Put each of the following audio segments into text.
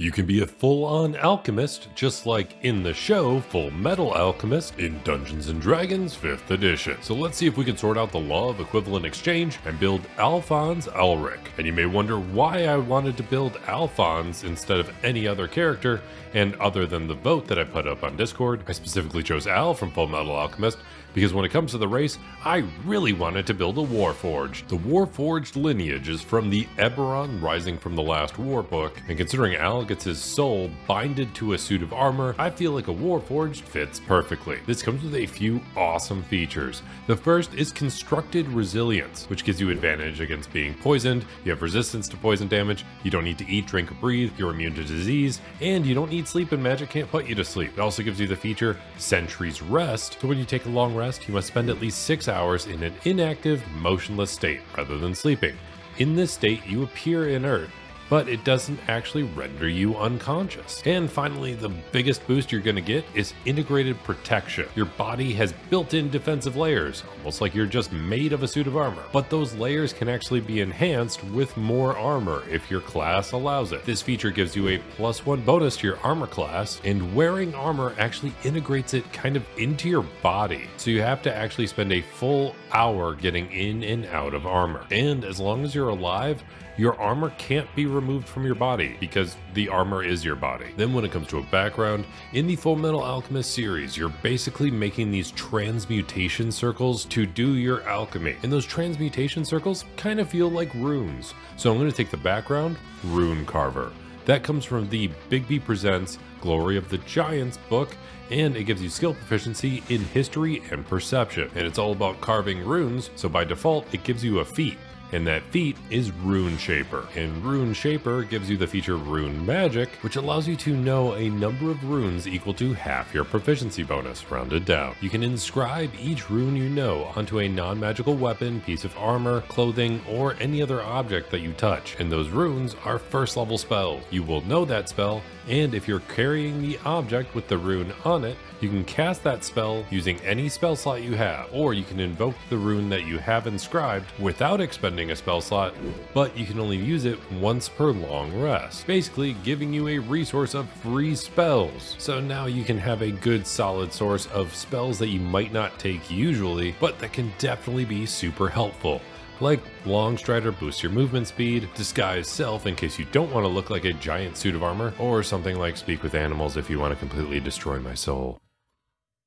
You can be a full-on alchemist, just like in the show Full Metal Alchemist in Dungeons & Dragons 5th edition. So let's see if we can sort out the law of equivalent exchange and build Alphonse Elric. And you may wonder why I wanted to build Alphonse instead of any other character, and other than the vote that I put up on Discord, I specifically chose Al from Full Metal Alchemist because when it comes to the race, I really wanted to build a Warforged. The Warforged lineage is from the Eberron Rising from the Last War book, and considering Al gets his soul binded to a suit of armor, I feel like a Warforged fits perfectly. This comes with a few awesome features. The first is Constructed Resilience, which gives you advantage against being poisoned, you have resistance to poison damage, you don't need to eat, drink, or breathe, you're immune to disease, and you don't need sleep and magic can't put you to sleep. It also gives you the feature Sentry's Rest, so when you take a long rest, you must spend at least six hours in an inactive, motionless state rather than sleeping. In this state, you appear inert, but it doesn't actually render you unconscious. And finally, the biggest boost you're going to get is integrated protection. Your body has built-in defensive layers, almost like you're just made of a suit of armor. But those layers can actually be enhanced with more armor if your class allows it. This feature gives you a plus one bonus to your armor class, and wearing armor actually integrates it kind of into your body. So you have to actually spend a full hour getting in and out of armor. And as long as you're alive, your armor can't be removed from your body because the armor is your body. Then when it comes to a background, in the Full Metal Alchemist series, you're basically making these transmutation circles to do your alchemy. And those transmutation circles kind of feel like runes. So I'm going to take the background, Rune Carver. That comes from the Bigby Presents Glory of the Giants book, and it gives you skill proficiency in history and perception. And it's all about carving runes, so by default, it gives you a feat and that feat is Rune Shaper. And Rune Shaper gives you the feature Rune Magic, which allows you to know a number of runes equal to half your proficiency bonus, rounded down. You can inscribe each rune you know onto a non-magical weapon, piece of armor, clothing, or any other object that you touch, and those runes are first level spells. You will know that spell, and if you're carrying the object with the rune on it, you can cast that spell using any spell slot you have, or you can invoke the rune that you have inscribed without expending a spell slot, but you can only use it once per long rest, basically giving you a resource of free spells. So now you can have a good solid source of spells that you might not take usually, but that can definitely be super helpful like Long Strider boosts your movement speed, Disguise Self in case you don't want to look like a giant suit of armor, or something like Speak with Animals if you want to completely destroy my soul.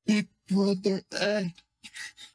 Big brother Ed.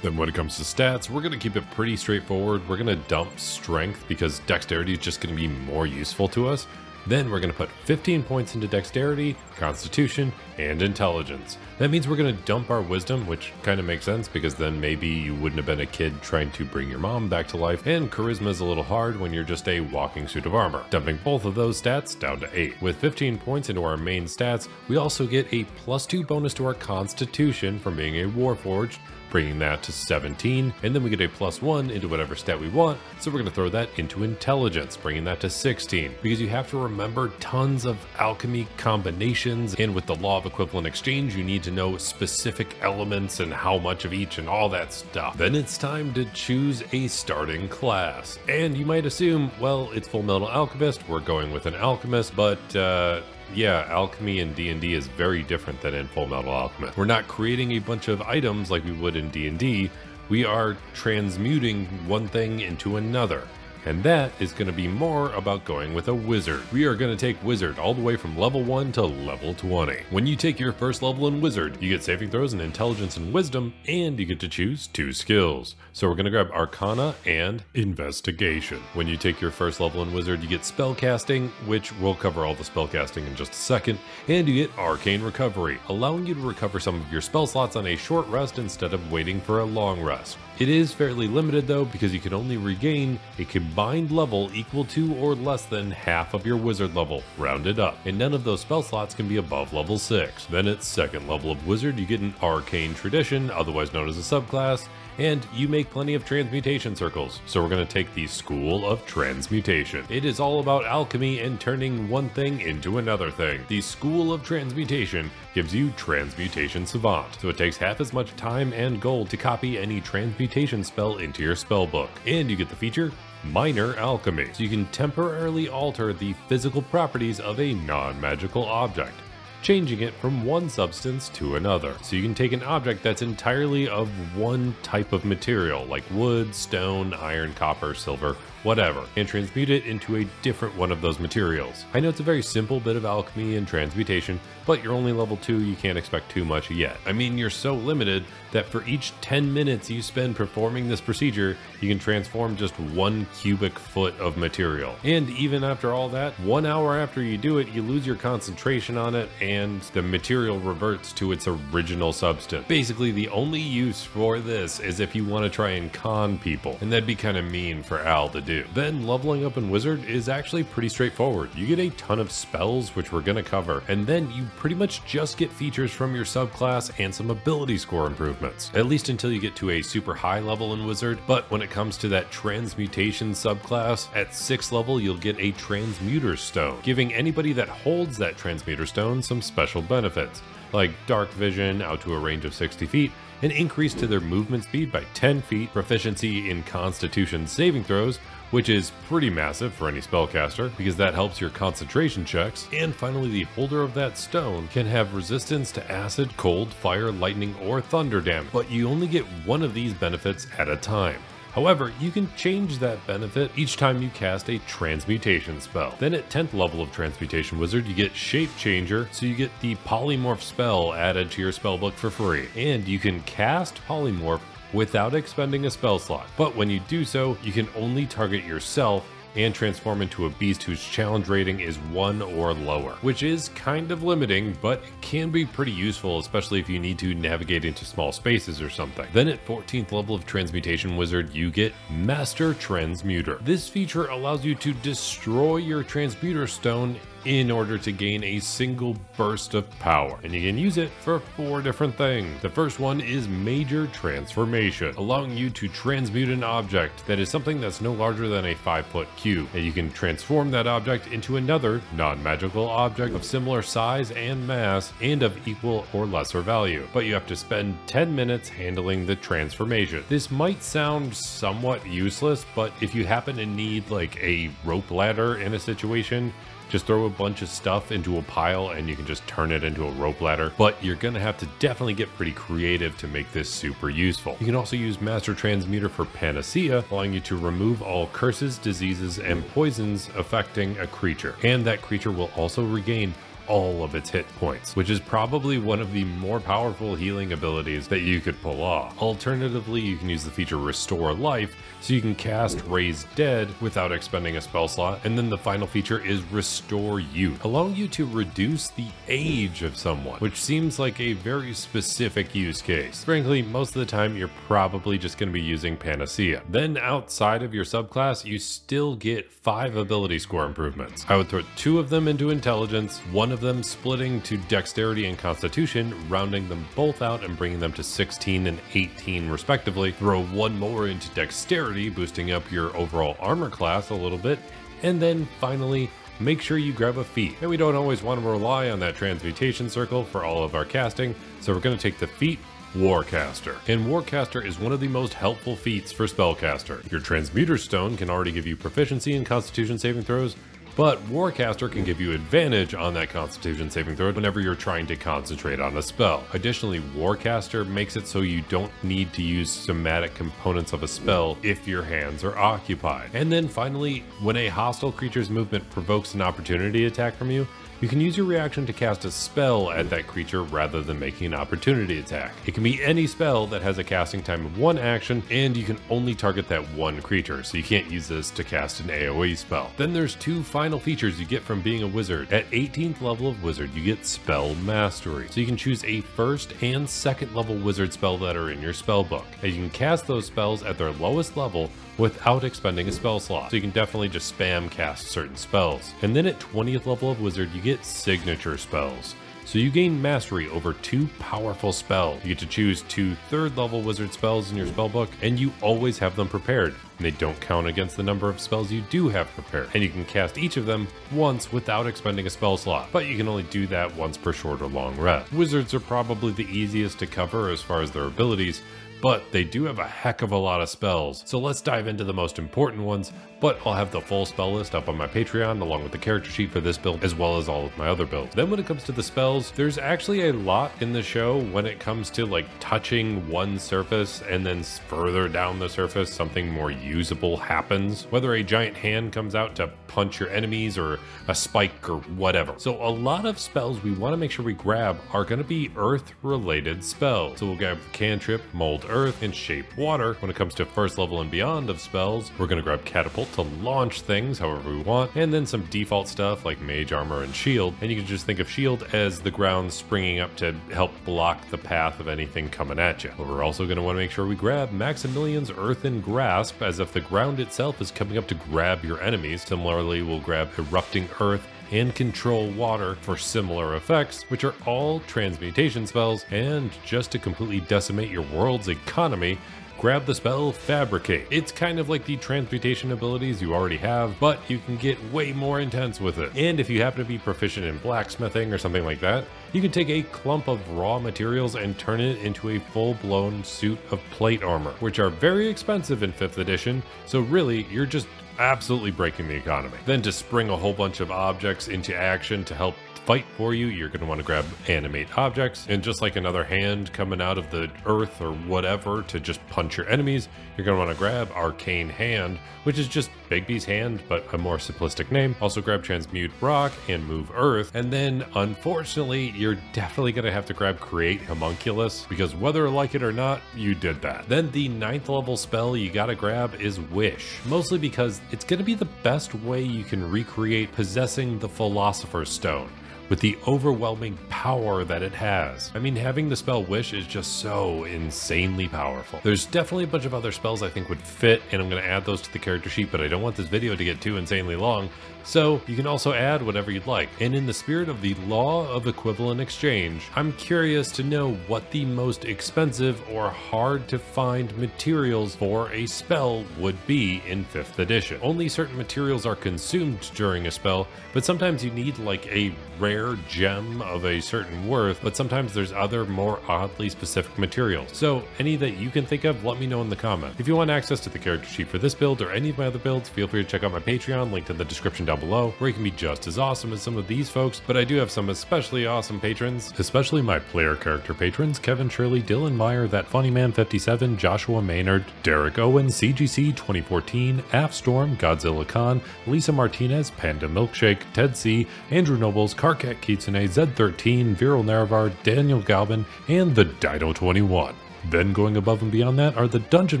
Then when it comes to stats, we're going to keep it pretty straightforward. We're going to dump strength because dexterity is just going to be more useful to us. Then we're going to put 15 points into dexterity, constitution, and intelligence. That means we're going to dump our wisdom, which kind of makes sense because then maybe you wouldn't have been a kid trying to bring your mom back to life, and charisma is a little hard when you're just a walking suit of armor. Dumping both of those stats down to 8. With 15 points into our main stats, we also get a plus 2 bonus to our constitution from being a warforged, bringing that to 17, and then we get a plus 1 into whatever stat we want, so we're going to throw that into intelligence, bringing that to 16, because you have to remember tons of alchemy combinations, and with the law of equivalent exchange, you need to know specific elements and how much of each and all that stuff. Then it's time to choose a starting class, and you might assume, well, it's Full Metal Alchemist, we're going with an alchemist, but uh, yeah, alchemy in D&D is very different than in Full Metal Alchemist. We're not creating a bunch of items like we would in D&D. We are transmuting one thing into another. And that is going to be more about going with a wizard. We are going to take wizard all the way from level 1 to level 20. When you take your first level in wizard, you get saving throws in intelligence and wisdom, and you get to choose two skills. So we're going to grab arcana and investigation. When you take your first level in wizard, you get spell casting, which we'll cover all the spell casting in just a second, and you get arcane recovery, allowing you to recover some of your spell slots on a short rest instead of waiting for a long rest. It is fairly limited though because you can only regain a combined level equal to or less than half of your wizard level, rounded up, and none of those spell slots can be above level 6. Then at second level of wizard you get an arcane tradition, otherwise known as a subclass, and you make plenty of transmutation circles. So we're going to take the School of Transmutation. It is all about alchemy and turning one thing into another thing. The School of Transmutation gives you Transmutation Savant, so it takes half as much time and gold to copy any transmutation spell into your spell book. And you get the feature minor alchemy. So you can temporarily alter the physical properties of a non-magical object changing it from one substance to another. So you can take an object that's entirely of one type of material, like wood, stone, iron, copper, silver, whatever, and transmute it into a different one of those materials. I know it's a very simple bit of alchemy and transmutation, but you're only level 2, you can't expect too much yet. I mean, you're so limited that for each 10 minutes you spend performing this procedure, you can transform just one cubic foot of material. And even after all that, one hour after you do it, you lose your concentration on it and the material reverts to its original substance. Basically, the only use for this is if you want to try and con people, and that'd be kind of mean for Al to do. Then leveling up in Wizard is actually pretty straightforward. You get a ton of spells, which we're going to cover, and then you pretty much just get features from your subclass and some ability score improvements, at least until you get to a super high level in Wizard. But when it comes to that transmutation subclass, at 6th level you'll get a transmuter stone, giving anybody that holds that transmuter stone some special benefits like dark vision out to a range of 60 feet, an increase to their movement speed by 10 feet, proficiency in constitution saving throws, which is pretty massive for any spellcaster because that helps your concentration checks. And finally, the holder of that stone can have resistance to acid, cold, fire, lightning, or thunder damage, but you only get one of these benefits at a time. However, you can change that benefit each time you cast a transmutation spell. Then at 10th level of Transmutation Wizard, you get Shape Changer, so you get the Polymorph spell added to your spellbook for free. And you can cast Polymorph without expending a spell slot. But when you do so, you can only target yourself and transform into a beast whose challenge rating is 1 or lower, which is kind of limiting, but can be pretty useful, especially if you need to navigate into small spaces or something. Then at 14th level of Transmutation Wizard, you get Master Transmuter. This feature allows you to destroy your Transmuter Stone in order to gain a single burst of power. And you can use it for four different things. The first one is Major Transformation, allowing you to transmute an object that is something that's no larger than a 5 foot cube. And you can transform that object into another non-magical object of similar size and mass and of equal or lesser value. But you have to spend 10 minutes handling the transformation. This might sound somewhat useless, but if you happen to need like a rope ladder in a situation, just throw a bunch of stuff into a pile and you can just turn it into a rope ladder. But you're to have to definitely get pretty creative to make this super useful. You can also use Master Transmuter for Panacea, allowing you to remove all curses, diseases, and poisons affecting a creature. And that creature will also regain all of its hit points, which is probably one of the more powerful healing abilities that you could pull off. Alternatively, you can use the feature Restore Life, so you can cast Raise Dead without expending a spell slot, and then the final feature is Restore Youth, allowing you to reduce the age of someone, which seems like a very specific use case. Frankly, most of the time you're probably just going to be using Panacea. Then outside of your subclass, you still get 5 ability score improvements. I would throw 2 of them into Intelligence, one of of them splitting to Dexterity and Constitution, rounding them both out and bringing them to 16 and 18 respectively. Throw one more into Dexterity, boosting up your overall armor class a little bit. And then finally, make sure you grab a feat. And we don't always want to rely on that transmutation circle for all of our casting, so we're going to take the feat Warcaster. And Warcaster is one of the most helpful feats for Spellcaster. Your Transmuter Stone can already give you proficiency in Constitution saving throws, but Warcaster can give you advantage on that Constitution saving throw whenever you're trying to concentrate on a spell. Additionally, Warcaster makes it so you don't need to use somatic components of a spell if your hands are occupied. And then finally, when a hostile creature's movement provokes an opportunity attack from you, you can use your reaction to cast a spell at that creature rather than making an opportunity attack. It can be any spell that has a casting time of one action, and you can only target that one creature, so you can't use this to cast an AoE spell. Then there's two final features you get from being a wizard. At 18th level of wizard, you get Spell Mastery, so you can choose a first and second level wizard spell that are in your spell book, and you can cast those spells at their lowest level without expending a spell slot. So you can definitely just spam cast certain spells. And then at 20th level of wizard, you get signature spells. So you gain mastery over two powerful spells. You get to choose two third level wizard spells in your spellbook, and you always have them prepared. And they don't count against the number of spells you do have prepared. And you can cast each of them once without expending a spell slot, but you can only do that once per short or long rest. Wizards are probably the easiest to cover as far as their abilities, but they do have a heck of a lot of spells. So let's dive into the most important ones, but I'll have the full spell list up on my Patreon along with the character sheet for this build as well as all of my other builds. Then when it comes to the spells, there's actually a lot in the show when it comes to like touching one surface and then further down the surface something more usable happens. Whether a giant hand comes out to punch your enemies or a spike or whatever. So a lot of spells we want to make sure we grab are going to be earth related spells. So we'll grab cantrip, mold earth, and shape water. When it comes to first level and beyond of spells, we're going to grab catapult to launch things however we want, and then some default stuff like mage armor and shield. And you can just think of shield as the ground springing up to help block the path of anything coming at you. But we're also going to want to make sure we grab Maximilian's Earthen Grasp as if the ground itself is coming up to grab your enemies. Similarly, we'll grab Erupting Earth and control water for similar effects, which are all transmutation spells, and just to completely decimate your world's economy, grab the spell Fabricate. It's kind of like the transmutation abilities you already have, but you can get way more intense with it. And if you happen to be proficient in blacksmithing or something like that, you can take a clump of raw materials and turn it into a full-blown suit of plate armor, which are very expensive in 5th edition, so really, you're just absolutely breaking the economy. Then to spring a whole bunch of objects into action to help fight for you, you're going to want to grab animate objects. And just like another hand coming out of the earth or whatever to just punch your enemies, you're going to want to grab arcane hand, which is just Bigby's hand, but a more simplistic name. Also grab transmute rock and move earth. And then unfortunately, you're definitely going to have to grab create homunculus because whether like it or not, you did that. Then the ninth level spell you got to grab is wish, mostly because it's going to be the best way you can recreate possessing the philosopher's stone with the overwhelming power that it has. I mean, having the spell Wish is just so insanely powerful. There's definitely a bunch of other spells I think would fit, and I'm going to add those to the character sheet, but I don't want this video to get too insanely long, so you can also add whatever you'd like. And in the spirit of the law of equivalent exchange, I'm curious to know what the most expensive or hard to find materials for a spell would be in 5th edition. Only certain materials are consumed during a spell, but sometimes you need like a rare gem of a certain worth, but sometimes there's other more oddly specific materials. So any that you can think of, let me know in the comments. If you want access to the character sheet for this build or any of my other builds, feel free to check out my Patreon, linked in the description down below, where you can be just as awesome as some of these folks, but I do have some especially awesome patrons, especially my player character patrons, Kevin Shirley, Dylan Meyer, That Funny Man 57, Joshua Maynard, Derek Owen, CGC 2014, Af Storm, Godzilla Khan, Lisa Martinez, Panda Milkshake, Ted C, Andrew Nobles, Carcat Kitsune, Z13, Viral Naravar, Daniel Galvin, and the Dido 21. Then going above and beyond that are the Dungeon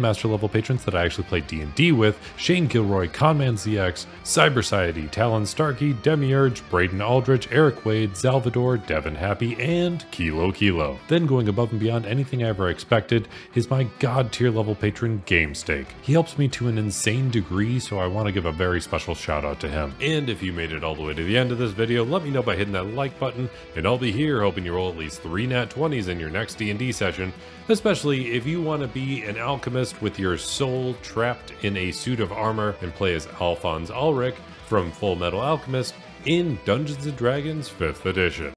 Master level patrons that I actually play D&D with, Shane Gilroy, Conman ZX, Cyberciety, Talon Starkey, Demiurge, Braden Aldrich, Eric Wade, Salvador, Devin Happy, and Kilo Kilo. Then going above and beyond anything I ever expected is my god tier level patron GameStake. He helps me to an insane degree, so I want to give a very special shout out to him. And if you made it all the way to the end of this video, let me know by hitting that like button, and I'll be here hoping you roll at least 3 nat 20s in your next D&D session, especially if you want to be an alchemist with your soul trapped in a suit of armor and play as Alphonse Elric from Full Metal Alchemist in Dungeons & Dragons 5th Edition.